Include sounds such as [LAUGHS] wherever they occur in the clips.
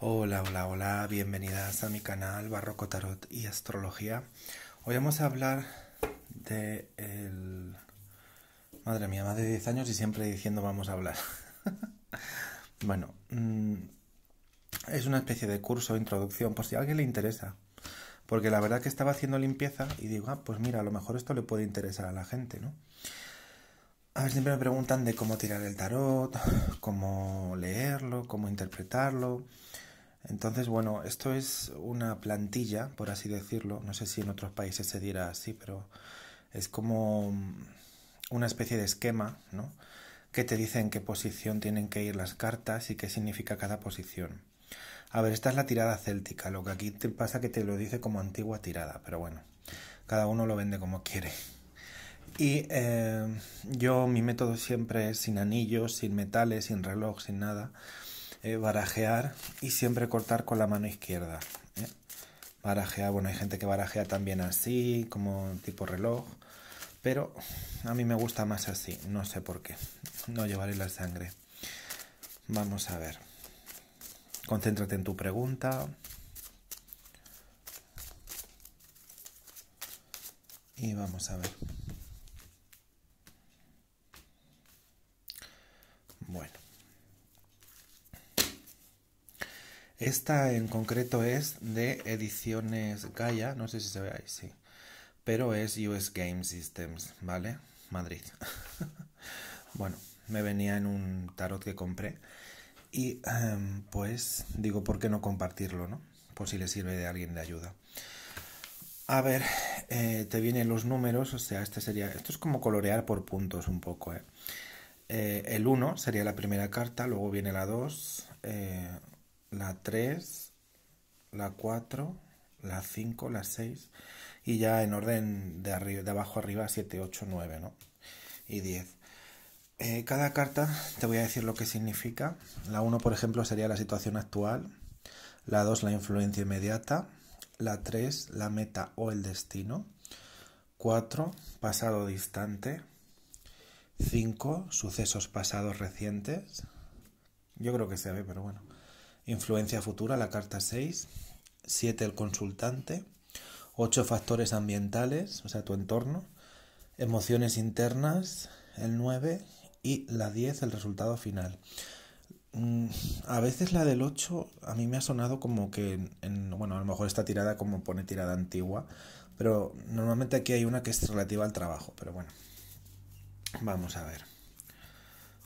Hola, hola, hola, bienvenidas a mi canal Barroco Tarot y Astrología. Hoy vamos a hablar de el... Madre mía, más de 10 años y siempre diciendo vamos a hablar. [LAUGHS] bueno, mm, es una especie de curso, introducción, por si a alguien le interesa. Porque la verdad que estaba haciendo limpieza y digo, ah, pues mira, a lo mejor esto le puede interesar a la gente, ¿no? A ver, siempre me preguntan de cómo tirar el tarot, cómo leerlo, cómo interpretarlo. Entonces, bueno, esto es una plantilla, por así decirlo. No sé si en otros países se dirá así, pero es como una especie de esquema, ¿no? Que te dice en qué posición tienen que ir las cartas y qué significa cada posición. A ver, esta es la tirada céltica, lo que aquí te pasa que te lo dice como antigua tirada, pero bueno, cada uno lo vende como quiere. Y eh, yo, mi método siempre es sin anillos, sin metales, sin reloj, sin nada eh, barajear y siempre cortar con la mano izquierda. ¿eh? Barajear, bueno, hay gente que barajea también así, como tipo reloj, pero a mí me gusta más así, no sé por qué. No llevaré la sangre. Vamos a ver. Concéntrate en tu pregunta. Y vamos a ver. Bueno. Esta en concreto es de ediciones Gaia, no sé si se ve ahí, sí. Pero es US Game Systems, ¿vale? Madrid. [LAUGHS] bueno, me venía en un tarot que compré. Y em, pues digo, ¿por qué no compartirlo, no? Por si le sirve de alguien de ayuda. A ver, eh, te vienen los números, o sea, este sería. Esto es como colorear por puntos un poco, ¿eh? eh el 1 sería la primera carta, luego viene la 2, la 3, la 4, la 5, la 6 y ya en orden de, arriba, de abajo arriba 7, 8, 9 ¿no? y 10. Eh, cada carta te voy a decir lo que significa. La 1, por ejemplo, sería la situación actual. La 2, la influencia inmediata. La 3, la meta o el destino. 4, pasado distante. 5, sucesos pasados recientes. Yo creo que se ve, pero bueno. Influencia futura, la carta 6. 7 el consultante. 8 factores ambientales, o sea, tu entorno. Emociones internas, el 9. Y la 10 el resultado final. Mm, a veces la del 8 a mí me ha sonado como que, en, bueno, a lo mejor está tirada como pone tirada antigua, pero normalmente aquí hay una que es relativa al trabajo, pero bueno, vamos a ver.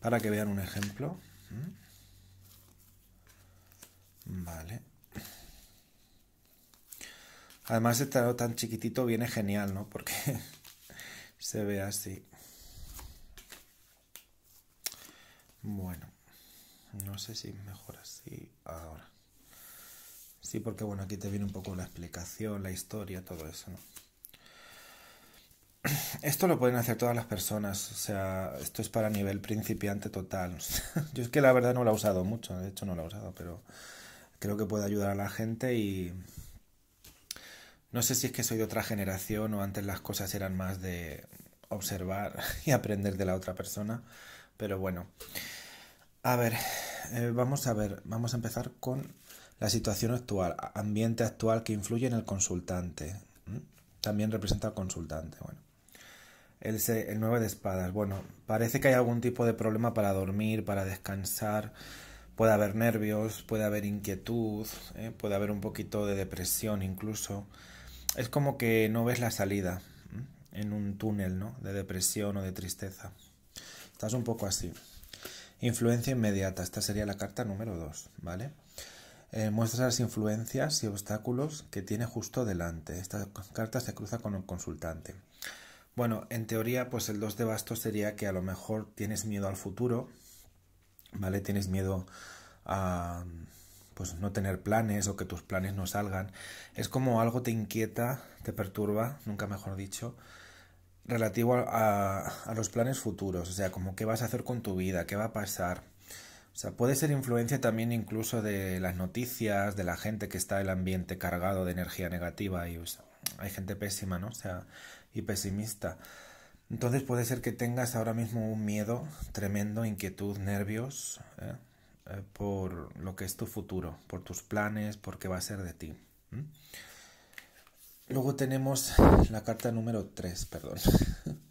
Para que vean un ejemplo. Vale. Además, este tarot tan chiquitito viene genial, ¿no? Porque [LAUGHS] se ve así. Bueno, no sé si mejor así ahora. Sí, porque bueno, aquí te viene un poco la explicación, la historia, todo eso, ¿no? [CLEARS THROAT] Esto lo pueden hacer todas las personas, o sea, esto es para nivel principiante total. [LAUGHS] Yo es que la verdad no lo he usado mucho, de hecho no lo he usado, pero creo que puede ayudar a la gente y no sé si es que soy de otra generación o antes las cosas eran más de observar [LAUGHS] y aprender de la otra persona, pero bueno. A ver, eh, vamos a ver, vamos a empezar con la situación actual, ambiente actual que influye en el consultante. También representa al consultante, bueno. El, el 9 de espadas, bueno, parece que hay algún tipo de problema para dormir, para descansar, Puede haber nervios, puede haber inquietud, ¿eh? puede haber un poquito de depresión incluso. Es como que no ves la salida en un túnel ¿no? de depresión o de tristeza. Estás un poco así. Influencia inmediata. Esta sería la carta número 2, ¿vale? Eh, muestra las influencias y obstáculos que tiene justo delante. Esta carta se cruza con el consultante. Bueno, en teoría, pues el 2 de bastos sería que a lo mejor tienes miedo al futuro, ¿vale? Tienes miedo a pues no tener planes o que tus planes no salgan. Es como algo te inquieta, te perturba, nunca mejor dicho, relativo a, a, los planes futuros, o sea, como qué vas a hacer con tu vida, qué va a pasar. O sea, puede ser influencia también incluso de las noticias, de la gente que está el ambiente cargado de energía negativa y hay gente pésima, ¿no? O sea, y pesimista. Entonces puede ser que tengas ahora mismo un miedo tremendo, inquietud, nervios, ¿eh? eh, por lo que es tu futuro, por tus planes, por qué va a ser de ti. Luego tenemos la carta número 3, perdón.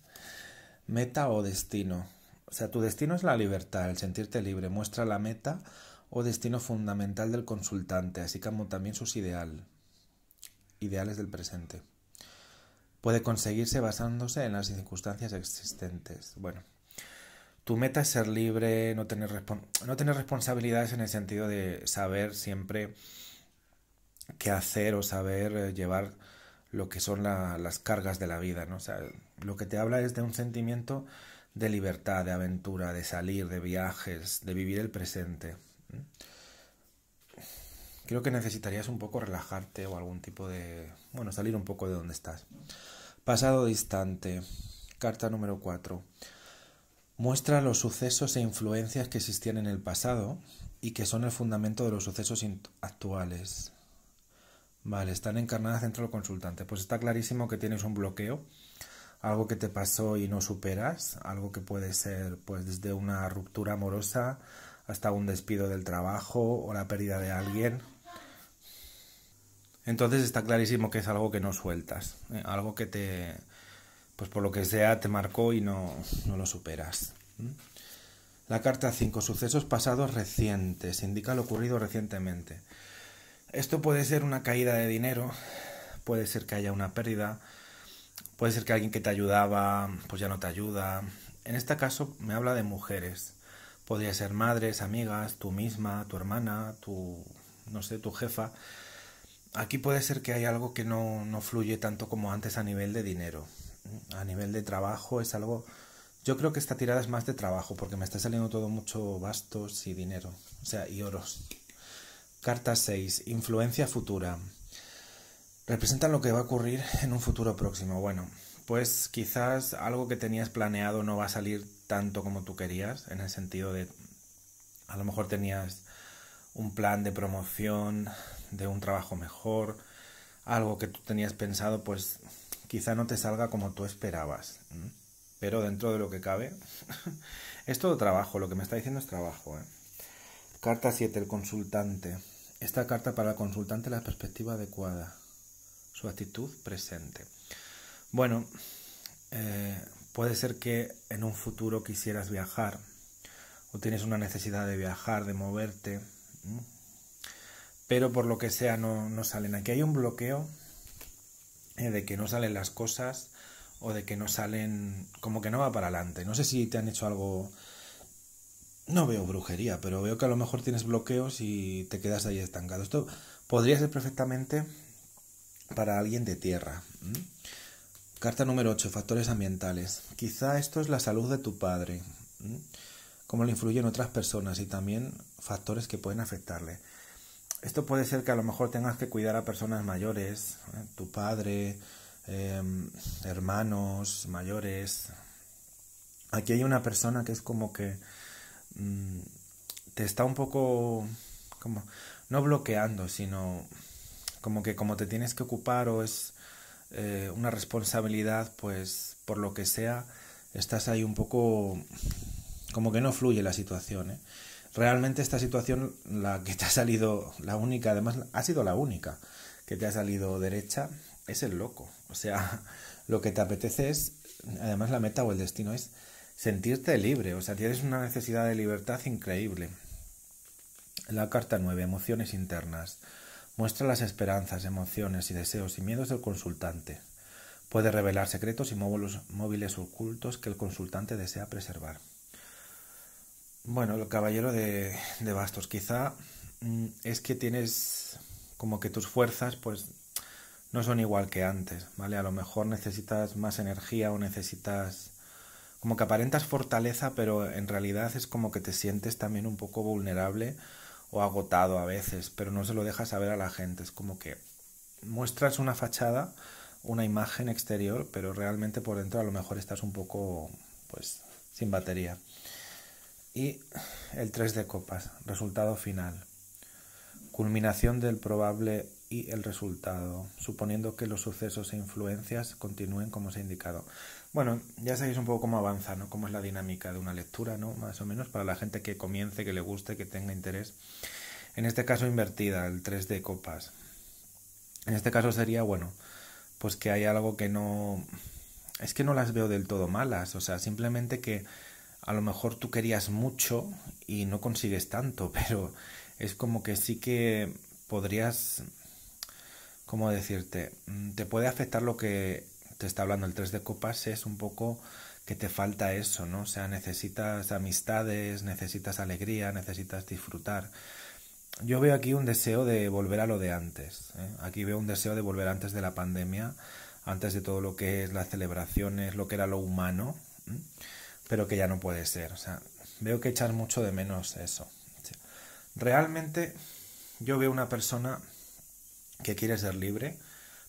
[LAUGHS] meta o destino. O sea, tu destino es la libertad, el sentirte libre. Muestra la meta o destino fundamental del consultante, así como también sus ideal, ideales del presente. Puede conseguirse basándose en las circunstancias existentes. Bueno, tu meta es ser libre, no tener, no tener responsabilidades en el sentido de saber siempre qué hacer o saber eh, llevar lo que son las cargas de la vida, ¿no? O sea, lo que te habla es de un sentimiento de libertad, de aventura, de salir, de viajes, de vivir el presente. Creo que necesitarías un poco relajarte o algún tipo de... bueno, salir un poco de donde estás. Pasado distante. Carta número 4. Muestra los sucesos e influencias que existían en el pasado y que son el fundamento de los sucesos actuales. Vale, están encarnadas dentro del consultante. Pues está clarísimo que tienes un bloqueo, algo que te pasó y no superas, algo que puede ser pues desde una ruptura amorosa hasta un despido del trabajo o la pérdida de alguien. Entonces está clarísimo que es algo que no sueltas, ¿eh? algo que te, pues por lo que sea, te marcó y no, no lo superas. La carta 5, sucesos pasados recientes, indica lo ocurrido recientemente. Esto puede ser una caída de dinero, puede ser que haya una pérdida, puede ser que alguien que te ayudaba pues ya no te ayuda. En este caso me habla de mujeres. Podría ser madres, amigas, tú misma, tu hermana, tu no sé, tu jefa. Aquí puede ser que hay algo que no, no fluye tanto como antes a nivel de dinero. A nivel de trabajo es algo yo creo que esta tirada es más de trabajo, porque me está saliendo todo mucho bastos y dinero, o sea, y oros. Carta 6. Influencia futura. Representan lo que va a ocurrir en un futuro próximo. Bueno, pues quizás algo que tenías planeado no va a salir tanto como tú querías, en el sentido de, a lo mejor tenías un plan de promoción, de un trabajo mejor, algo que tú tenías pensado, pues quizá no te salga como tú esperabas. Pero dentro de lo que cabe, [LAUGHS] es todo trabajo, lo que me está diciendo es trabajo. ¿eh? Carta 7, el consultante. Esta carta para el consultante la perspectiva adecuada, su actitud presente. Bueno, eh, puede ser que en un futuro quisieras viajar o tienes una necesidad de viajar, de moverte, pero por lo que sea no, no, salen. Aquí hay un bloqueo eh, de que no salen las cosas o de que no salen, como que no va para adelante. No sé si te han hecho algo no veo brujería, pero veo que a lo mejor tienes bloqueos y te quedas ahí estancado. Esto podría ser perfectamente para alguien de tierra. Carta número 8, factores ambientales. Quizá esto es la salud de tu padre, cómo le influyen otras personas y también factores que pueden afectarle. Esto puede ser que a lo mejor tengas que cuidar a personas mayores, ¿eh? tu padre, em, hermanos mayores. Aquí hay una persona que es como que Mm, te está un poco como no bloqueando, sino como que como te tienes que ocupar o es eh, una responsabilidad, pues por lo que sea, estás ahí un poco como que no fluye la situación. ¿eh? Realmente esta situación, la que te ha salido, la única, además ha sido la única que te ha salido derecha, es el loco. O sea, [LAUGHS] lo que te apetece es, además la meta o el destino es sentirte libre, o sea, tienes una necesidad de libertad increíble. La carta 9, emociones internas. Muestra las esperanzas, emociones y deseos y miedos del consultante. Puede revelar secretos y móviles ocultos que el consultante desea preservar. Bueno, el caballero de, bastos, quizá mm, es que tienes como que tus fuerzas pues no son igual que antes, ¿vale? A lo mejor necesitas más energía o necesitas como que aparentas fortaleza, pero en realidad es como que te sientes también un poco vulnerable o agotado a veces, pero no se lo dejas saber a la gente. Es como que muestras una fachada, una imagen exterior, pero realmente por dentro a lo mejor estás un poco, pues, sin batería. Y el 3 de copas, resultado final. Culminación del probable y el resultado, suponiendo que los sucesos e influencias continúen como se ha indicado. Bueno, ya sabéis un poco cómo avanza, ¿no? Cómo es la dinámica de una lectura, ¿no? Más o menos para la gente que comience, que le guste, que tenga interés. En este caso invertida, el 3 de copas. En este caso sería, bueno, pues que hay algo que no... Es que no las veo del todo malas, o sea, simplemente que a lo mejor tú querías mucho y no consigues tanto, [LAUGHS] pero es como que sí que podrías, ¿cómo decirte? Mm, te puede afectar lo que te está hablando el 3 de copas, es un poco que te falta eso, ¿no? O sea, necesitas amistades, necesitas alegría, necesitas disfrutar. Yo veo aquí un deseo de volver a lo de antes. ¿eh? Aquí veo un deseo de volver antes de la pandemia, antes de todo lo que es las celebraciones, lo que era lo humano, pero que ya no puede ser. O sea, veo que echar mucho de menos eso. Realmente yo veo una persona que quiere ser libre,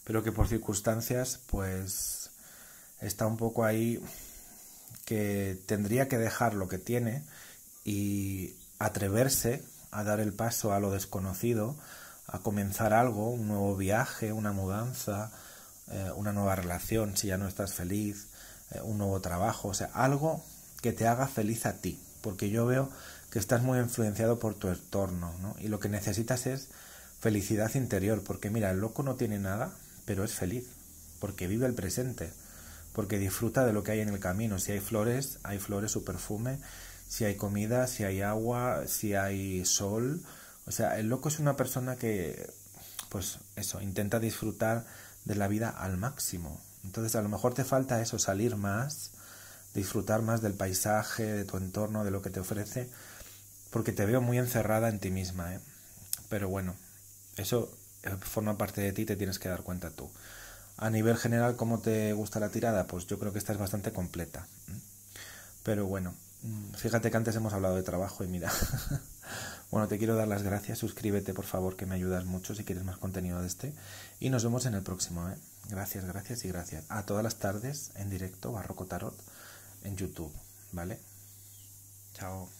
pero que por circunstancias pues está un poco ahí que tendría que dejar lo que tiene y atreverse a dar el paso a lo desconocido, a comenzar algo, un nuevo viaje, una mudanza, eh, una nueva relación, si ya no estás feliz, un nuevo trabajo, o sea, algo que te haga feliz a ti, porque yo veo que estás muy influenciado por tu entorno, ¿no? Y lo que necesitas es felicidad interior, porque mira, el loco no tiene nada, pero es feliz, porque vive el presente, porque disfruta de lo que hay en el camino. Si hay flores, hay flores, su perfume, si hay comida, si hay agua, si hay sol. O sea, el loco es una persona que, pues eso, intenta disfrutar de la vida al máximo. Entonces, a lo mejor te falta eso, salir más, disfrutar más del paisaje, de tu entorno, de lo que te ofrece, porque te veo muy encerrada en ti misma, ¿eh? Pero bueno, eso eh, forma parte de ti, te tienes que dar cuenta tú. A nivel general, ¿cómo te gusta la tirada? Pues yo creo que esta es bastante completa. Pero bueno, mm, fíjate que antes hemos hablado de trabajo y mira. [LAUGHS] bueno, te quiero dar las gracias. Suscríbete, por favor, que me ayudas mucho si quieres más contenido de este. Y nos vemos en el próximo, ¿eh? Gracias, gracias y gracias. A todas las tardes en directo, Barroco Tarot, en YouTube, ¿vale? Chao.